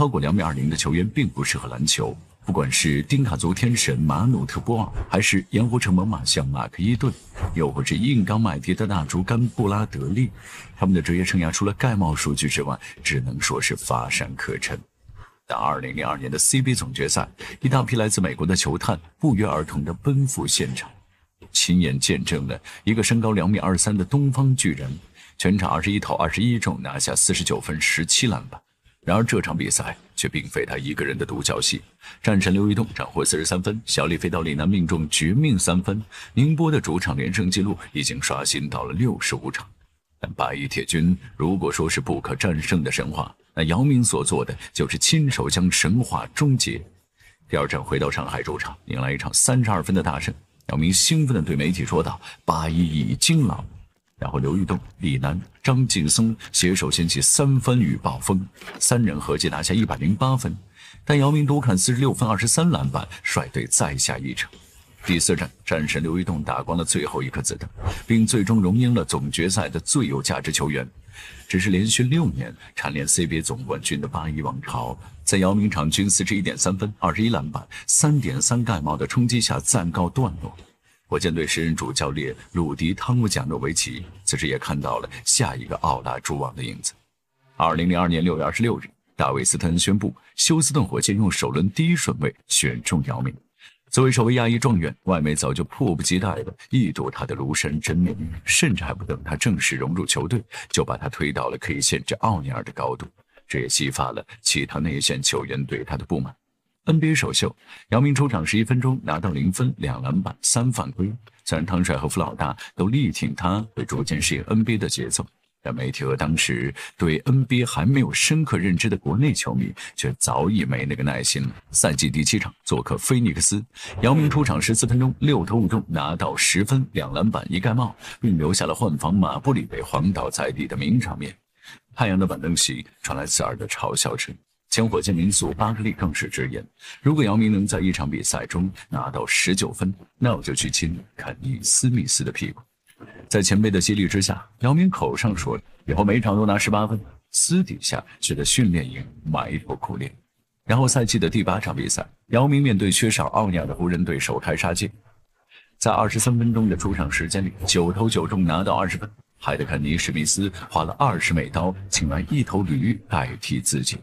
超过两米二零的球员并不适合篮球。不管是丁卡族天神马努特波尔，还是盐湖城猛犸象马克伊顿，又或是硬刚麦迪的大竹竿布拉德利，他们的职业生涯除了盖帽数据之外，只能说是乏善可陈。但2002年的 CBA 总决赛，一大批来自美国的球探不约而同地奔赴现场，亲眼见证了一个身高两米二三的东方巨人，全场二十一投二十一中，拿下四十九分十七篮板。然而这场比赛却并非他一个人的独角戏，战神刘玉栋斩获四十三分，小李飞刀李楠命中绝命三分，宁波的主场连胜纪录已经刷新到了六十五场。但八一铁军如果说是不可战胜的神话，那姚明所做的就是亲手将神话终结。第二战回到上海主场，迎来一场三十二分的大胜，姚明兴奋地对媒体说道：“八一已经老了。”然后刘玉栋、李楠、张劲松携手掀起三分雨暴风，三人合计拿下一百零八分，但姚明独砍四十六分、二十三篮板，率队再下一城。第四战，战神刘玉栋打光了最后一颗子弹，并最终荣膺了总决赛的最有价值球员。只是连续六年蝉联 CBA 总冠军的八一王朝，在姚明场均四十一点三分、二十一篮板、三点三盖帽的冲击下暂告段落。火箭队时任主教练鲁迪·汤姆贾诺维奇此时也看到了下一个奥拉朱旺的影子。二零零二年六月二十六日，大卫·斯特恩宣布，休斯顿火箭用首轮第一顺位选中姚明。作为首位亚裔状元，外媒早就迫不及待地一睹他的庐山真面目，甚至还不等他正式融入球队，就把他推到了可以限制奥尼尔的高度。这也激发了其他内线球员对他的不满。NBA 首秀，姚明出场十一分钟拿到零分、两篮板、三犯规。虽然汤帅和弗老大都力挺他会逐渐适应 NBA 的节奏，但媒体和当时对 NBA 还没有深刻认知的国内球迷却早已没那个耐心了。赛季第七场，做客菲尼克斯，姚明出场十四分钟，六投五中，拿到十分、两篮板、一盖帽，并留下了换防马布里被晃倒在地的名场面。太阳的板凳席传来刺耳的嘲笑声。前火箭名宿巴克利更是直言：“如果姚明能在一场比赛中拿到十九分，那我就去亲肯尼·斯密斯的屁股。”在前辈的激励之下，姚明口上说以后每场都拿十八分，私底下却在训练营埋头苦练。然后赛季的第八场比赛，姚明面对缺少奥尼尔的湖人队首开杀戒，在二十三分钟的出场时间里，九投九中拿到二十分，害得肯尼·史密斯花了二十美刀请来一头驴代替自己。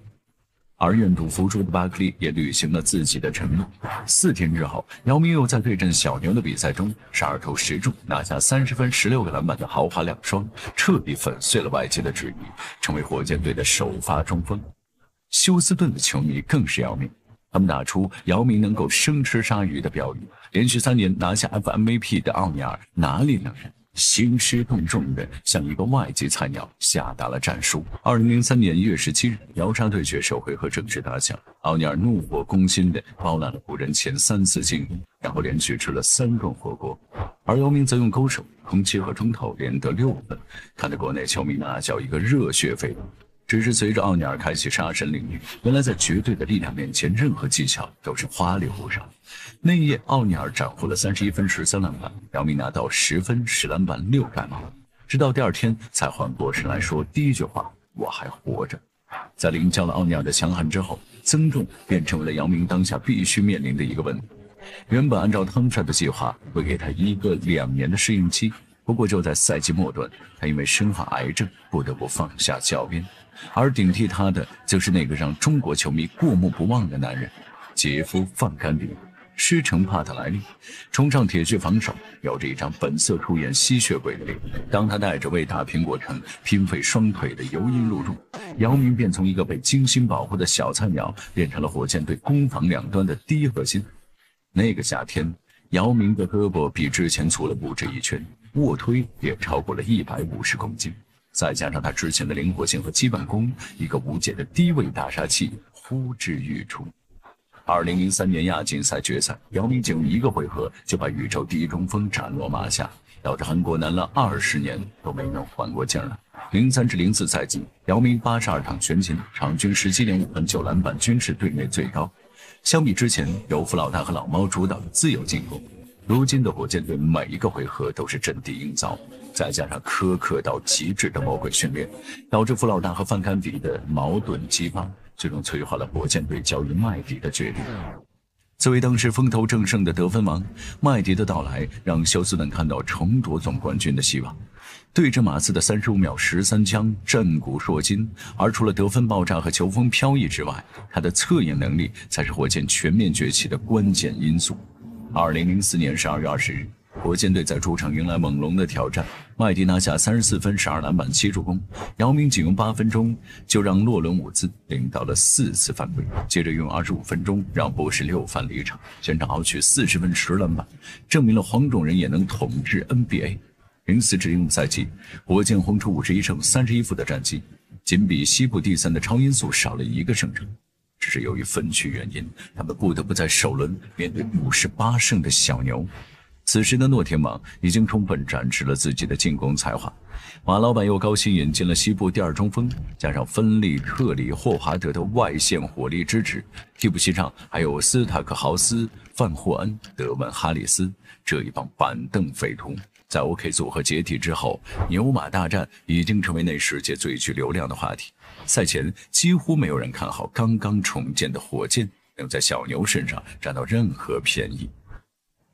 而愿赌服输的巴克利也履行了自己的承诺。四天之后，姚明又在对阵小牛的比赛中十二投十中，拿下三十分、十六个篮板的豪华两双，彻底粉碎了外界的质疑，成为火箭队的首发中锋。休斯顿的球迷更是要命，他们打出“姚明能够生吃鲨鱼”的标语。连续三年拿下 FMVP 的奥尼尔哪里能忍？兴师动众的向一个外籍菜鸟下达了战书。二零零三年一月十七日，姚沙对决首回合正式打响。奥尼尔怒火攻心的包揽了湖人前三次进攻，然后连续吃了三顿火锅。而姚明则用勾手、空切和中投连得六分，看得国内球迷那叫一个热血沸腾。只是随着奥尼尔开启杀神领域，原来在绝对的力量面前，任何技巧都是花里胡哨。那一夜，奥尼尔斩获了三十一分、十三篮板，姚明拿到十分、十篮板、六盖帽。直到第二天才缓过神来说第一句话：“我还活着。”在领教了奥尼尔的强悍之后，增重便成为了姚明当下必须面临的一个问题。原本按照汤帅的计划，会给他一个两年的适应期。不过就在赛季末段，他因为身患癌症，不得不放下教鞭。而顶替他的，就是那个让中国球迷过目不忘的男人——杰夫·范甘迪。师承帕特莱利，崇尚铁血防守，有着一张本色出演吸血鬼的脸。当他带着为大苹果城拼废双腿的尤因入驻，姚明便从一个被精心保护的小菜鸟，变成了火箭队攻防两端的第一核心。那个夏天，姚明的胳膊比之前粗了不止一圈，卧推也超过了一百五十公斤。再加上他之前的灵活性和基本功，一个无解的低位大杀器呼之欲出。二零零三年亚锦赛决赛，姚明仅用一个回合就把宇宙第一中锋斩落马下，导致韩国男篮二十年都没能缓过劲来。零三至零四赛季，姚明八十二场全勤，场均十七点五分、九篮板，均是队内最高。相比之前由弗老大和老猫主导的自由进攻，如今的火箭队每一个回合都是阵地营造，再加上苛刻到极致的魔鬼训练，导致弗老大和范甘迪的矛盾激发，最终催化了火箭队交易麦迪的决定。作为当时风头正盛的得分王，麦迪的到来让休斯顿看到重夺总冠军的希望。对着马刺的三十五秒十三枪，震古烁今。而除了得分爆炸和球风飘逸之外，他的策应能力才是火箭全面崛起的关键因素。二零零四年十二月二十日。火箭队在主场迎来猛龙的挑战，麦迪拿下三十四分、十二篮板、七助攻。姚明仅用八分钟就让洛伦伍兹领到了四次犯规，接着用二十五分钟让波什六犯离场，全场豪取四十分、十篮板，证明了黄种人也能统治 NBA。零四至零五赛季，火箭轰出五十一胜三十一负的战绩，仅比西部第三的超音速少了一个胜场。只是由于分区原因，他们不得不在首轮面对五十八胜的小牛。此时的诺天网已经充分展示了自己的进攻才华，马老板又高薪引进了西部第二中锋，加上芬利、特里、霍华德的外线火力支持，替补席上还有斯塔克豪斯、范霍恩、德文哈里斯这一帮板凳匪徒。在 OK 组合解体之后，牛马大战已经成为那世界最具流量的话题。赛前几乎没有人看好刚刚重建的火箭能在小牛身上占到任何便宜。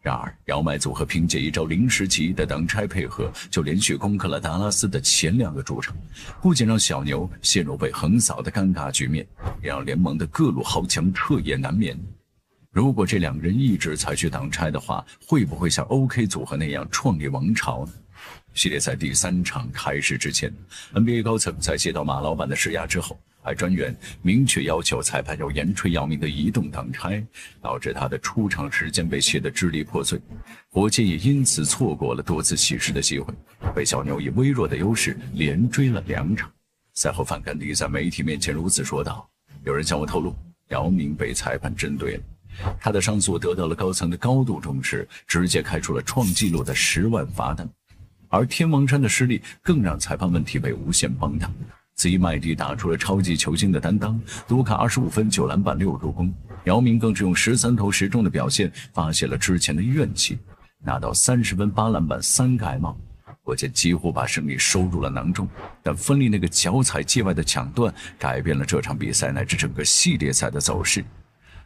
然而，姚麦组合凭借一招临时起意的挡拆配合，就连续攻克了达拉斯的前两个主场，不仅让小牛陷入被横扫的尴尬局面，也让联盟的各路豪强彻夜难眠。如果这两个人一直采取挡拆的话，会不会像 OK 组合那样创立王朝呢？系列赛第三场开始之前，NBA 高层在接到马老板的施压之后。还专员明确要求裁判要严吹姚明的移动挡拆，导致他的出场时间被切得支离破碎。火箭也因此错过了多次起势的机会，被小牛以微弱的优势连追了两场。赛后，范甘迪在媒体面前如此说道：“有人向我透露，姚明被裁判针对了，他的上诉得到了高层的高度重视，直接开出了创纪录的十万罚单。而天王山的失利更让裁判问题被无限放大。”此役，麦迪打出了超级球星的担当，卢卡二十五分、九篮板、六助攻。姚明更是用十三投十中的表现发泄了之前的怨气，拿到三十分、八篮板、三盖帽。火箭几乎把胜利收入了囊中，但芬利那个脚踩界外的抢断，改变了这场比赛乃至整个系列赛的走势。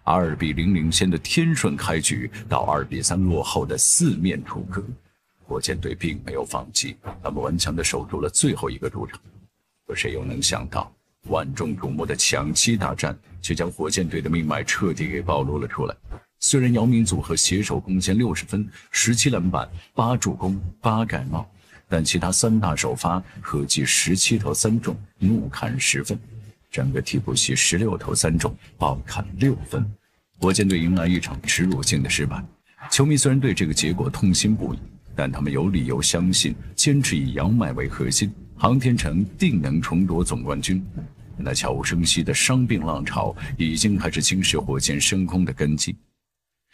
二比零领先的天顺开局，到二比三落后的四面楚歌，火箭队并没有放弃，他们顽强地守住了最后一个主场。可谁又能想到，万众瞩目的抢七大战却将火箭队的命脉彻底给暴露了出来。虽然姚明组合携手贡献六十分、十七篮板、八助攻、八盖帽，但其他三大首发合计十七投三中，怒砍十分；整个替补席十六投三中，暴砍六分。火箭队迎来一场耻辱性的失败。球迷虽然对这个结果痛心不已，但他们有理由相信，坚持以姚麦为核心。航天城定能重夺总冠军。那悄无声息的伤病浪潮已经开始侵蚀火箭升空的根基。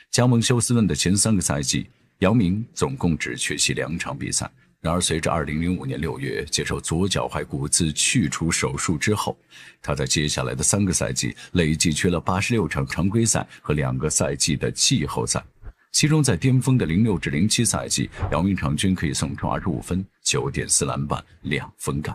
加盟休斯顿的前三个赛季，姚明总共只缺席两场比赛。然而，随着2005年6月接受左脚踝骨刺去除手术之后，他在接下来的三个赛季累计缺了86场常规赛和两个赛季的季后赛。其中，在巅峰的零六至零七赛季，姚明场均可以送出二十五分、九点四篮板、两分盖，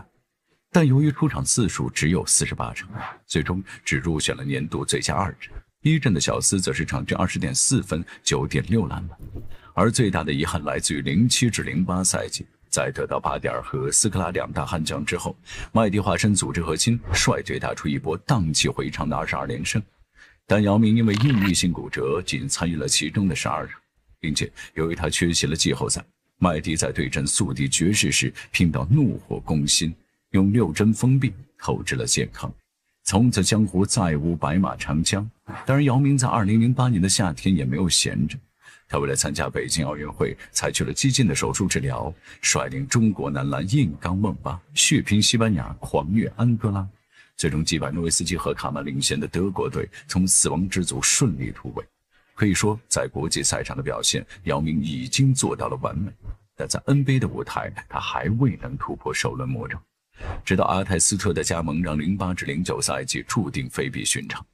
但由于出场次数只有四十八场，最终只入选了年度最佳二阵。一阵的小斯则是场均二十点四分、九点六篮板。而最大的遗憾来自于零七至零八赛季，在得到巴蒂尔和斯科拉两大悍将之后，麦迪化身组织核心，率队打出一波荡气回肠的二十二连胜。但姚明因为应力性骨折，仅参与了其中的十二场，并且由于他缺席了季后赛，麦迪在对阵宿敌爵士时拼到怒火攻心，用六针封闭透支了健康，从此江湖再无白马长枪。当然，姚明在二零零八年的夏天也没有闲着，他为了参加北京奥运会，采取了激进的手术治疗，率领中国男篮硬刚梦巴，血拼西班牙，狂虐安哥拉。最终击败诺维斯基和卡曼领衔的德国队，从死亡之组顺利突围。可以说，在国际赛场的表现，姚明已经做到了完美。但在 NBA 的舞台，他还未能突破首轮魔咒。直到阿泰斯特的加盟，让08至09赛季注定非比寻常。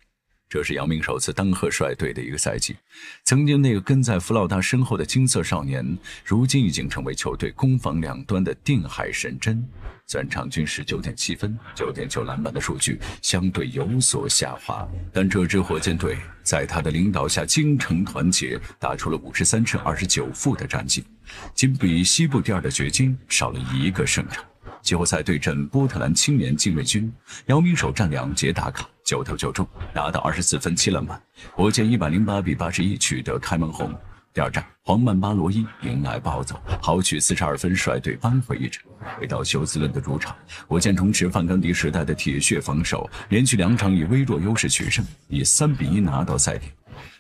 这是姚明首次单核率队的一个赛季。曾经那个跟在弗老大身后的金色少年，如今已经成为球队攻防两端的定海神针。虽然场均十九点七分、九点九篮板的数据相对有所下滑，但这支火箭队在他的领导下精诚团结，打出了五十三胜二十九负的战绩，仅比西部第二的掘金少了一个胜场。季后赛对阵波特兰青年禁卫军，姚明首战两节打卡，九投九中，拿到二十四分七篮板，火箭一百零八比八十一取得开门红。第二战，黄曼巴罗伊迎来暴走，豪取四十二分，率队扳回一城。回到休斯顿的主场，火箭重拾范甘迪时代的铁血防守，连续两场以微弱优势取胜，以三比一拿到赛点。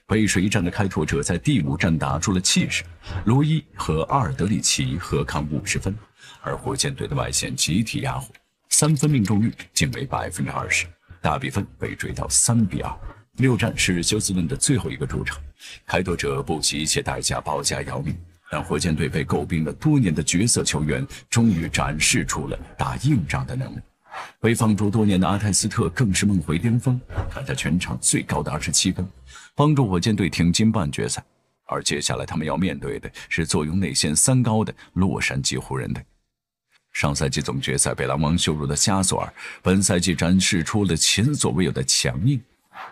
背水一战的开拓者在第五战打出了气势，罗伊和阿尔德里奇合砍五十分。而火箭队的外线集体压火，三分命中率仅为百分之二十，大比分被追到三比二。六战是休斯顿的最后一个主场，开拓者不惜一切代价保驾姚明，但火箭队被诟病了多年的角色球员终于展示出了打硬仗的能力。被放逐多年的阿泰斯特更是梦回巅峰，砍下全场最高的二十七分，帮助火箭队挺进半决赛。而接下来他们要面对的是坐拥内线三高的洛杉矶湖人队。上赛季总决赛被篮网羞辱的加索尔，本赛季展示出了前所未有的强硬。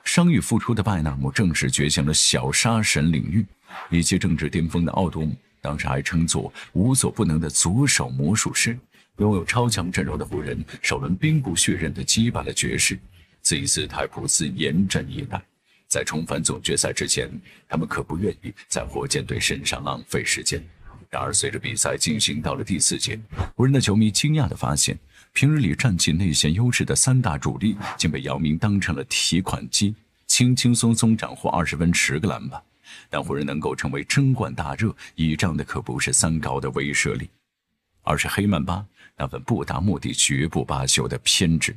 伤愈复出的拜纳姆正式觉醒了小杀神领域，以及政治巅峰的奥多姆，当时还称作无所不能的左手魔术师。拥有超强阵容的湖人，首轮兵不血刃地击败了爵士，此次泰普斯严阵以待，在重返总决赛之前，他们可不愿意在火箭队身上浪费时间。然而，随着比赛进行到了第四节，湖人的球迷惊讶地发现，平日里占据内线优势的三大主力，竟被姚明当成了提款机，轻轻松松斩获二十分、十个篮板。但湖人能够成为争冠大热，倚仗的可不是三高的威慑力，而是黑曼巴那份不达目的绝不罢休的偏执。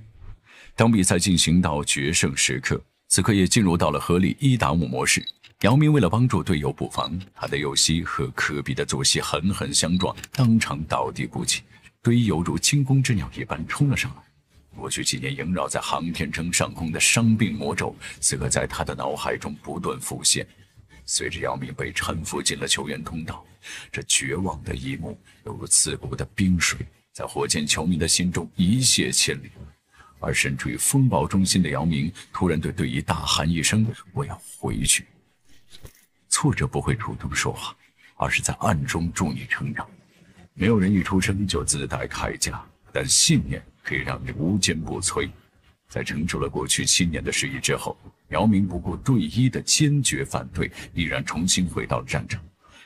当比赛进行到决胜时刻，此刻也进入到了合理一打五模式。姚明为了帮助队友补防，他的右膝和科比的左膝狠狠相撞，当场倒地不起。队友如惊弓之鸟一般冲了上来。过去几年萦绕在航天城上空的伤病魔咒，此刻在他的脑海中不断浮现。随着姚明被搀扶进了球员通道，这绝望的一幕犹如刺骨的冰水，在火箭球迷的心中一泻千里。而身处于风暴中心的姚明，突然对队医大喊一声：“我要回去。”挫折不会主动说话，而是在暗中助你成长。没有人一出生就自带铠甲，但信念可以让你无坚不摧。在承受了过去七年的失意之后，姚明不顾队医的坚决反对，毅然重新回到战场。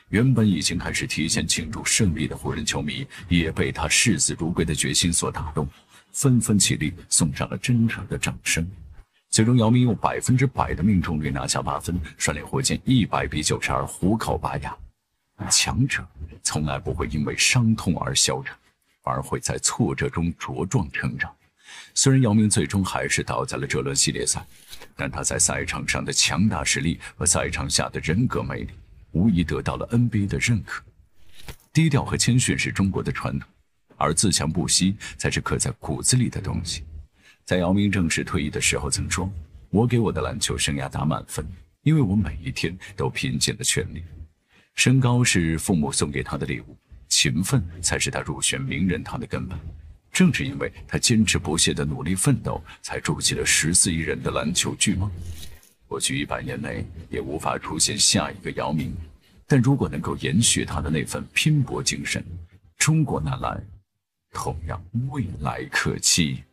原本已经开始提前庆祝胜利的湖人球迷，也被他视死如归的决心所打动，纷纷起立送上了真诚的掌声。最终，姚明用百分之百的命中率拿下八分，率领火箭一百比九十二虎口拔牙。强者从来不会因为伤痛而消沉，而会在挫折中茁壮成长。虽然姚明最终还是倒在了这轮系列赛，但他在赛场上的强大实力和赛场下的人格魅力，无疑得到了 NBA 的认可。低调和谦逊是中国的传统，而自强不息才是刻在骨子里的东西。在姚明正式退役的时候，曾说：“我给我的篮球生涯打满分，因为我每一天都拼尽了全力。身高是父母送给他的礼物，勤奋才是他入选名人堂的根本。正是因为他坚持不懈的努力奋斗，才筑起了十四亿人的篮球巨梦。过去一百年内也无法出现下一个姚明，但如果能够延续他的那份拼搏精神，中国男篮同样未来可期。”